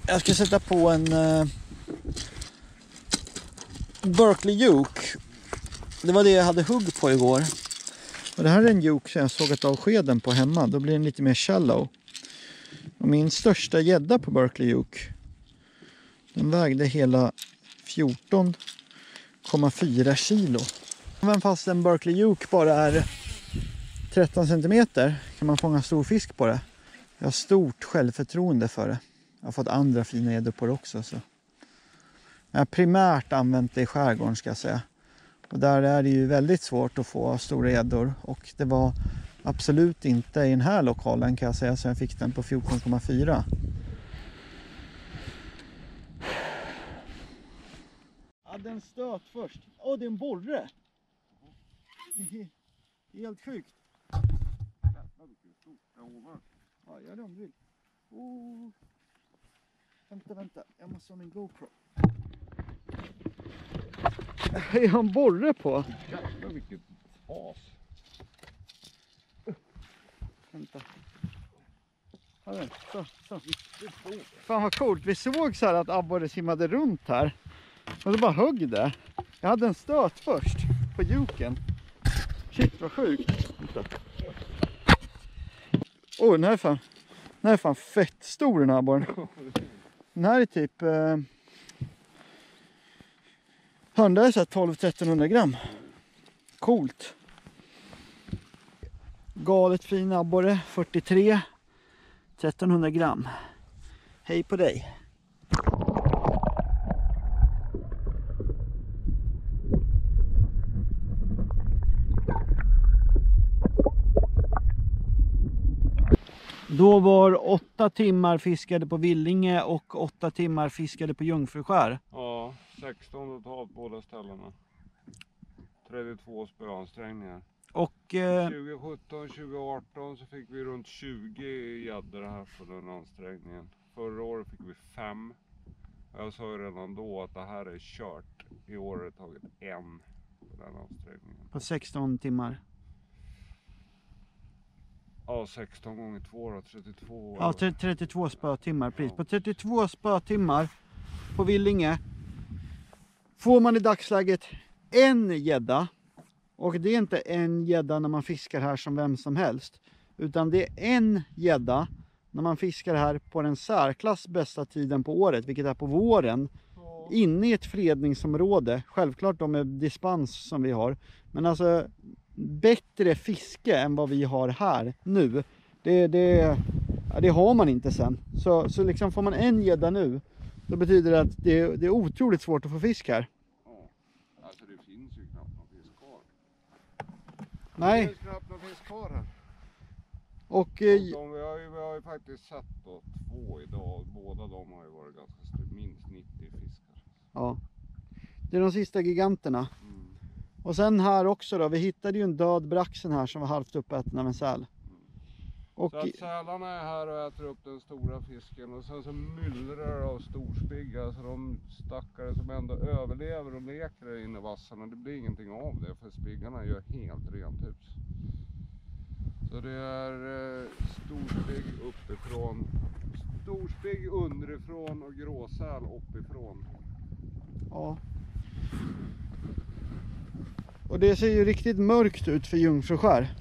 Jag ska sätta på en eh, Berkeley Juke. Det var det jag hade hugg på igår. Och det här är en juk som jag sågat av skeden på hemma. Då blir den lite mer shallow. Och min största gädda på Berkeley Juk. Den vägde hela 14,4 kilo. Även fast en Berkeley Juk bara är 13 centimeter kan man fånga stor fisk på det. Jag har stort självförtroende för det. Jag har fått andra fina gäddor på det också. Så. Jag har primärt använt det i skärgården ska jag säga. Och där är det ju väldigt svårt att få stora gäddor. Och det var absolut inte i den här lokalen kan jag säga så jag fick den på 14,4. Jag hade en stöt först. Åh, det är en borre! Helt sjukt. Ja, gör det om du vill. Oh. Vänta, vänta. Jag måste ha min GoPro. Är han borre på? Jävlar vilket as. Vänta. Ja, där. Så, så. Fan vad coolt. Vi såg så här att abborre simmade runt här. Och så bara högg det. Jag hade en stöt först på juken. Shit vad sjukt. Vänta. Åh, den här är fan, den här är fan fett stor den här abborren. Den här är typ... Eh, Hundar är så här 12-1300 gram. Coolt. Galet fin abborre, 43. 1300 gram. Hej på dig. Då var åtta timmar fiskade på Villinge och åtta timmar fiskade på Jungfruskär. Ja, 16 totalt båda ställena. 32 spöansträngningar. Och eh, 2017, 2018 så fick vi runt 20 gäddor här på den ansträngningen. Förra året fick vi fem. Jag sa ju redan då att det här är kört. I år har det tagit en på den ansträngningen. på 16 timmar. Ja, 16 gånger 2 då, 32. Ja, tre- 32 spötimmar. Precis. På 32 spötimmar på Villinge får man i dagsläget en gädda. Och det är inte en gädda när man fiskar här som vem som helst. Utan det är en gädda när man fiskar här på den särklass bästa tiden på året, vilket är på våren. Inne i ett fredningsområde, självklart då med dispens som vi har. Men alltså bättre fiske än vad vi har här nu. Det, det, det har man inte sen. Så, så liksom får man en gädda nu, då betyder det att det, det är otroligt svårt att få fisk här. Ja. Alltså det finns ju knappt någon fisk kvar. Det Nej, finns knappt någon fisk kvar här. och eh, De, vi, har ju, vi har ju faktiskt sett då två idag. Båda de har ju varit ganska stora. Minst 90 fiskar. ja. Det är de sista giganterna. Mm. Och sen här också då, vi hittade ju en död braxen här som var halvt uppäten av en säl. Och Så att sälarna är här och äter upp den stora fisken och sen så myllrar det av storspiggar så de stackare som ändå överlever och leker där inne i vassarna, det blir ingenting av det för spiggarna gör helt rent hus. Så det är eh, storspigg uppifrån, storspigg underifrån och gråsäl uppifrån. Ja. Och det ser ju riktigt mörkt ut för Jungfruskär.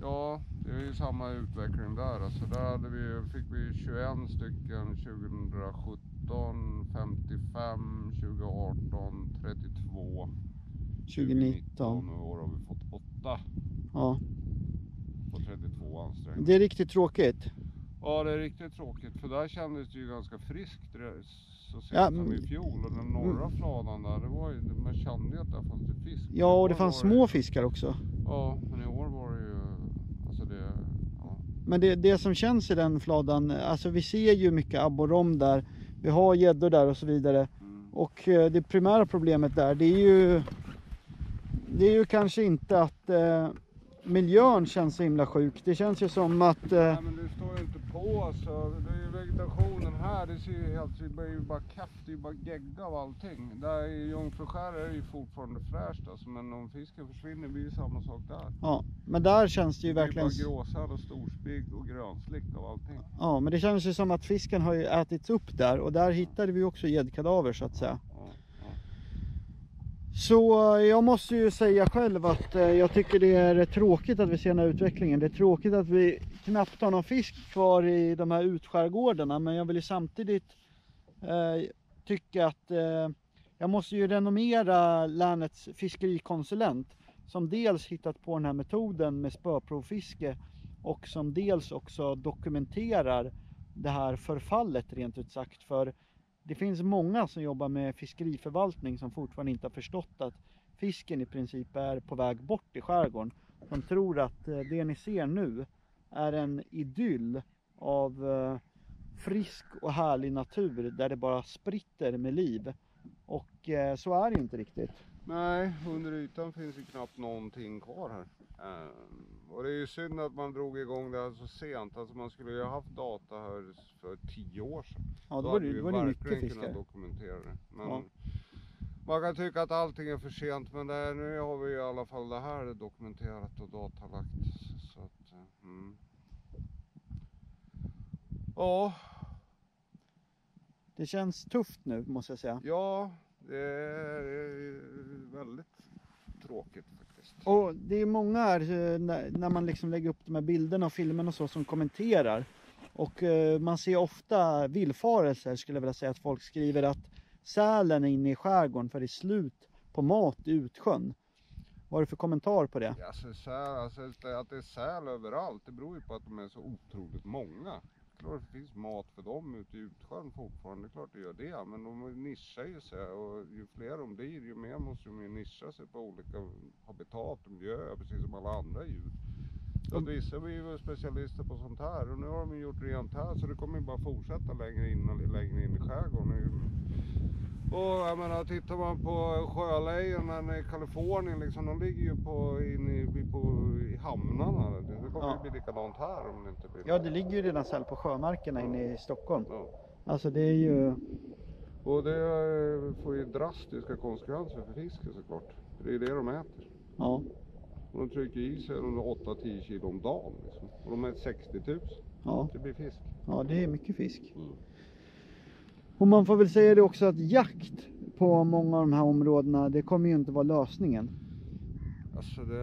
Ja, det är ju samma utveckling där. Alltså där hade vi, fick vi 21 stycken 2017, 55, 2018, 32, 2019. och i år har vi fått 8 Ja. på 32 ansträngningar. Det är riktigt tråkigt. Ja, det är riktigt tråkigt för där kändes det ju ganska friskt så sent Ja, som i mm. fjol. Och den norra fladan där, det var ju, man kände ju att där fanns det fisk. Ja, och det I år fanns var det- små fiskar också. Ja, men i år var det ju, det. Men det, det som känns i den fladan, alltså vi ser ju mycket abborrom där. Vi har gäddor där och så vidare. Och eh, det primära problemet där, det är ju det är ju kanske inte att eh, miljön känns så himla sjuk. Det känns ju som att eh, Nej men det står ju inte på alltså. Det är ju vegetation här, det ser ju helt, det är ju bara kaff, det är ju bara gegga av allting. Där i Jungfruskär är det ju fortfarande fräscht alltså, men om fisken försvinner blir det ju samma sak där. ja, men där känns det ju Det är verkligen bara gråsäl och storspigg och grönslick av allting. Ja, men det känns ju som att fisken har ju ätits upp där och där hittade vi också gäddkadaver så att säga. Så eh, jag måste ju säga själv att eh, jag tycker det är tråkigt att vi ser den här utvecklingen. Det är tråkigt att vi knappt har någon fisk kvar i de här utskärgårdarna men jag vill ju samtidigt eh, tycka att eh, jag måste ju renomera länets fiskerikonsulent som dels hittat på den här metoden med spöprovfiske och som dels också dokumenterar det här förfallet rent ut sagt. För det finns många som jobbar med fiskeriförvaltning som fortfarande inte har förstått att fisken i princip är på väg bort i skärgården. De tror att eh, det ni ser nu är en idyll av eh, frisk och härlig natur där det bara spritter med liv. Och eh, så är det inte riktigt. Nej, under ytan finns ju knappt någonting kvar här. Ehm. Och det är ju synd att man drog igång det här så sent. Alltså man skulle ju ha haft data här för tio år sedan. Ja, då Då var det, var det mycket fiskar. kunnat dokumentera det. Men Ja. Man kan tycka att allting är för sent men det är, nu har vi i alla fall det här dokumenterat och datalagt. Så att, eh, mm. Ja, Det känns tufft nu måste jag säga. ja, det är väldigt tråkigt faktiskt. Och det är många här eh, när, man liksom lägger upp de här bilderna och filmerna och så som kommenterar. Och eh, man ser ofta villfarelser skulle jag vilja säga att folk skriver att sälen är inne i skärgården för det är slut på mat i utsjön. Vad har du för kommentar på det? Alltså, säl, alltså att det är säl överallt, det beror ju på att de är så otroligt många. Klart det finns mat för dem ute i utsjön fortfarande, det är klart det gör det. Men de nischar ju sig och ju fler de blir ju mer måste de ju nischa sig på olika habitat och miljöer precis som alla andra djur. Så att vissa blir ju specialister på sånt här och nu har de gjort rent här så det kommer ju bara fortsätta längre in, längre in i skärgården. Och jag menar, tittar man på sjölejonen i Kalifornien, liksom, de ligger ju på, in i, på, i hamnarna. Det kommer Ja. ju bli likadant här om det inte blir Ja, det ligger ju redan säl på sjömarkerna inne i Stockholm. Ja. Alltså det är ju... Och det eh, får ju drastiska konsekvenser för fisken såklart. För det är det de äter. Ja. Och de trycker i sig under 8-10 kilo om dagen. Liksom. Och de äter 60 000. Ja. Det blir fisk. Ja, det är mycket fisk. Mm. Och man får väl säga det också att jakt på många av de här områdena, det kommer ju inte vara lösningen. Alltså det,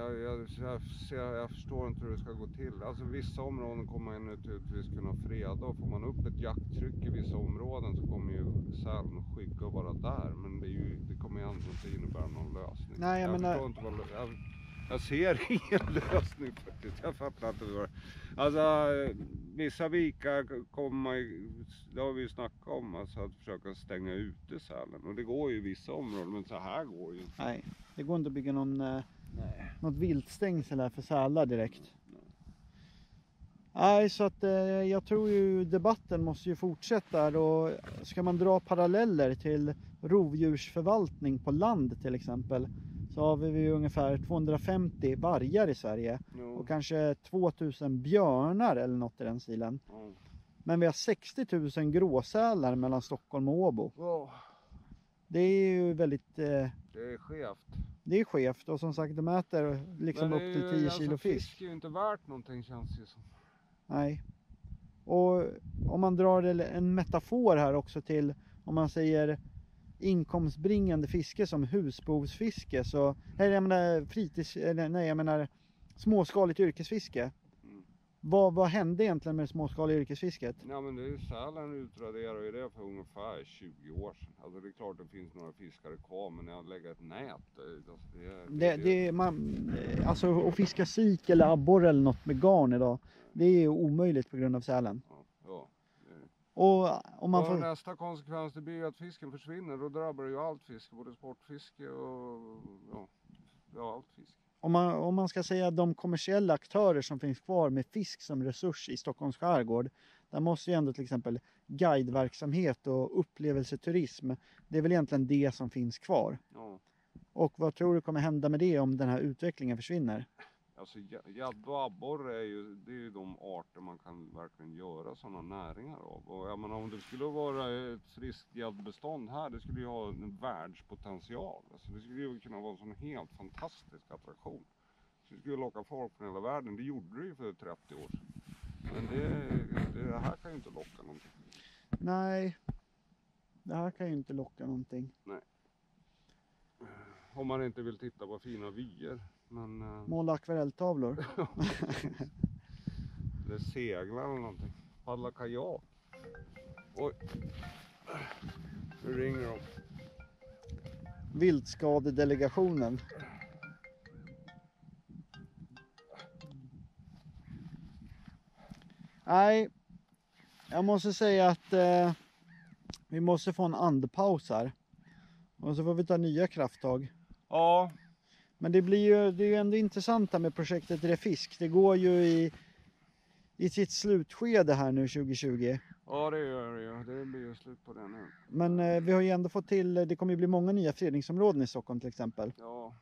jag, jag, jag, jag förstår inte hur det ska gå till. Alltså vissa områden kommer man naturligtvis kunna freda och får man upp ett jakttryck i vissa områden så kommer ju sälen och skygga vara där. Men det, är ju, det kommer ju ändå inte innebära någon lösning. Nej, jag menar- förstår inte vad, jag, ser ingen lösning faktiskt. Jag fattar inte vad det Alltså vissa vikar kommer man det har vi ju snackat om, alltså att försöka stänga ute sälen. Och det går ju i vissa områden men så här går ju inte. Nej, det går inte att bygga någon, eh, något viltstängsel här för sälar direkt. Nej, så att eh, jag tror ju debatten måste ju fortsätta och ska man dra paralleller till rovdjursförvaltning på land till exempel så har vi ungefär 250 vargar i Sverige Jo. och kanske 2000 björnar eller något i den stilen. Ja. Men vi har 60 000 gråsälar mellan Stockholm och Åbo. Åh, Det är ju väldigt eh, det är skevt. Det är skevt och som sagt de äter liksom upp till ju- 10 alltså, kilo fisk. Fisk är ju inte värt någonting känns det ju som. Nej. Och om man drar en metafor här också till om man säger inkomstbringande fiske som husbehovsfiske så, eller jag menar fritids, eller nej jag menar småskaligt yrkesfiske. Mm. Vad, vad hände egentligen med det småskaliga yrkesfisket? Ja men det är sälen utraderade ju det för ungefär 20 år sedan. Alltså det är klart det finns några fiskare kvar men jag lägger ett nät. det- Alltså, det, är- Det, det, man, alltså att fiska sik eller abborre eller något med garn idag, det är omöjligt på grund av sälen. Ja. Och om man och får... nästa konsekvens det blir ju att fisken försvinner. Då drabbar det ju allt fiske. Både sportfiske och ja, ja allt fiske. Om man, om man ska säga de kommersiella aktörer som finns kvar med fisk som resurs i Stockholms skärgård. Där måste ju ändå till exempel guideverksamhet och upplevelseturism. Det är väl egentligen det som finns kvar. Ja. Och vad tror du kommer hända med det om den här utvecklingen försvinner? Alltså gä- gädda och abborre är ju, det är ju de arter man kan verkligen göra sådana näringar av. Och jag menar om det skulle vara ett friskt gäddbestånd här, det skulle ju ha en världspotential. Alltså det skulle ju kunna vara en sån helt fantastisk attraktion. Så det skulle locka folk från hela världen, det gjorde det ju för 30 år sedan. Men det, det här kan ju inte locka någonting. Nej, det här kan ju inte locka någonting. Om man inte vill titta på fina vyer. Men eh, Måla akvarelltavlor. eller segla eller någonting. Paddla kajak. Oj. Nu ringer de. Viltskadedelegationen. Nej, jag måste säga att eh, vi måste få en andpaus här. Och så får vi ta nya krafttag. Ja, Men det blir ju, det är ju ändå intressant här med projektet Refisk. Det går ju i, i sitt slutskede här nu 2020. ja det gör det ju. Det blir ju slut på det nu. Men eh, vi har ju ändå fått till, det kommer ju bli många nya fredningsområden i Stockholm till exempel. Ja,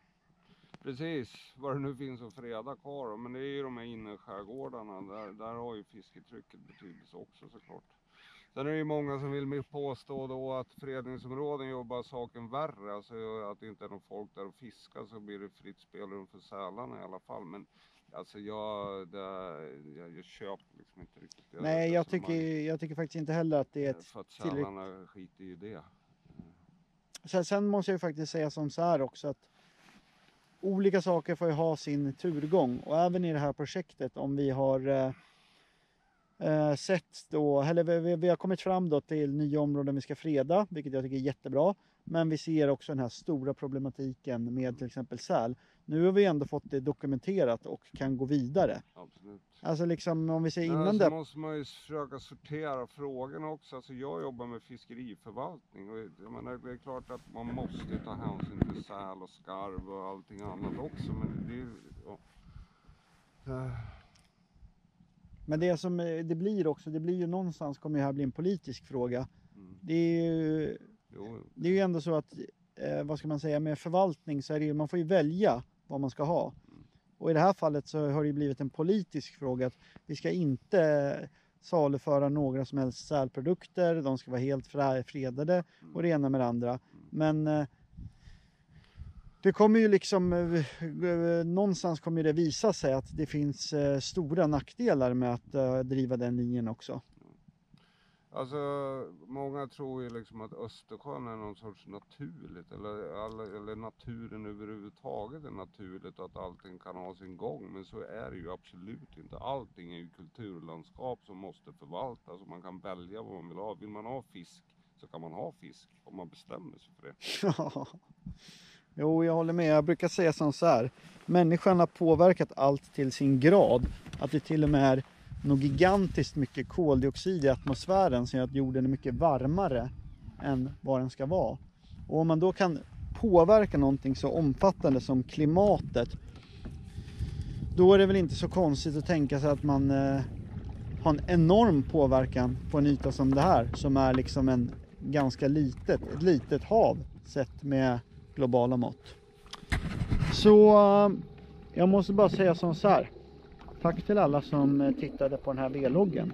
precis. Vad det nu finns att freda kvar. Men det är ju de här innerskärgårdarna. Där, där har ju fisketrycket betydelse också såklart. Sen är det ju många som vill påstå då att fredningsområden jobbar saken värre. Alltså att det inte är någon folk där och fiskar så blir det fritt spelrum för sälarna i alla fall. Men alltså jag, det, jag, jag köper liksom inte riktigt det Nej, jag tycker, jag tycker faktiskt inte heller att det är ett För att sälarna skiter ju i det. Sen, sen måste jag ju faktiskt säga som så här också att olika saker får ju ha sin turgång och även i det här projektet om vi har eh, sett då, eller vi, vi, har kommit fram då till nya områden vi ska freda, vilket jag tycker är jättebra. Men vi ser också den här stora problematiken med till exempel säl. Nu har vi ändå fått det dokumenterat och kan gå vidare. Absolut. Alltså liksom om vi säger innan så det. måste man ju försöka sortera frågorna också. Alltså jag jobbar med fiskeriförvaltning och jag menar, det är klart att man måste ta hänsyn till säl och skarv och allting annat också. Men det är ju... Ja. Men det som eh, det blir också, det blir ju någonstans kommer det här bli en politisk fråga. Mm. Det är ju Jo, det är ju ändå så att, eh, vad ska man säga, med förvaltning så är det ju, man får ju välja vad man ska ha. Och i det här fallet så har det ju blivit en politisk fråga att vi ska inte saluföra några som helst sälprodukter, de ska vara helt fredade och det ena med det andra. Men eh, det kommer ju liksom, eh, eh, någonstans kommer det visa sig att det finns eh, stora nackdelar med att driva den linjen också. Alltså, många tror ju liksom att Östersjön är någon sorts naturligt eller, eller, eller naturen överhuvudtaget är naturligt och att allting kan ha sin gång. Men så är det ju absolut inte. Allting är ju kulturlandskap som måste förvaltas och man kan välja vad man vill ha. Vill man ha fisk så kan man ha fisk om man bestämmer sig för det. Jo, jag håller med. Jag brukar säga som så här. Människan har påverkat allt till sin grad. Att det till och med är något gigantiskt mycket koldioxid i atmosfären som gör att jorden är mycket varmare än vad den ska vara. Och om man då kan påverka någonting så omfattande som klimatet då är det väl inte så konstigt att tänka sig att man eh, har en enorm påverkan på en yta som det här som är liksom en ganska litet, ett litet hav sett med globala mått. Så eh, jag måste bara säga som så här. Tack till alla som eh, tittade på den här vloggen.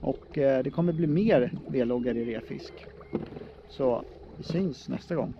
Och eh, det kommer bli mer vloggar i Refisk. Så vi syns nästa gång.